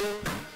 Thank you.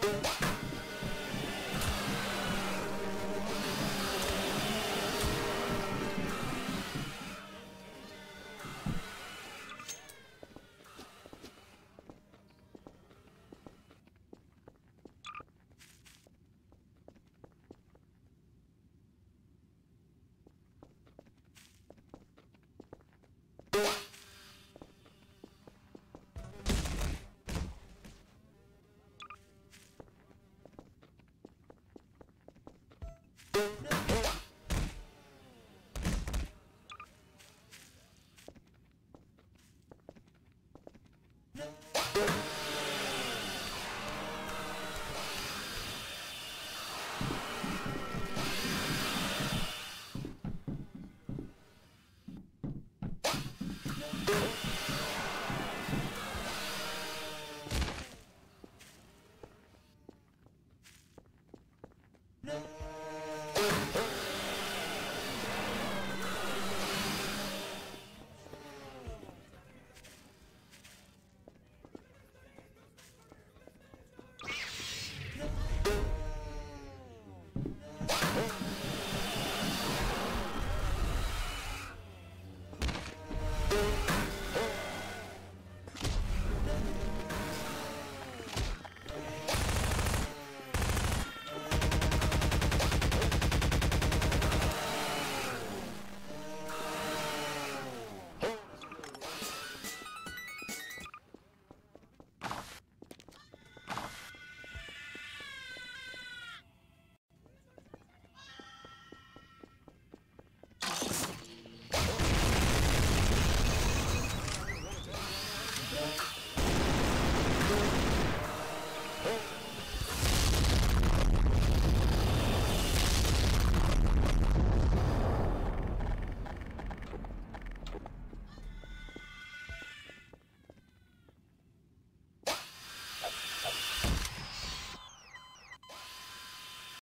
What? No. Oh, oh, oh.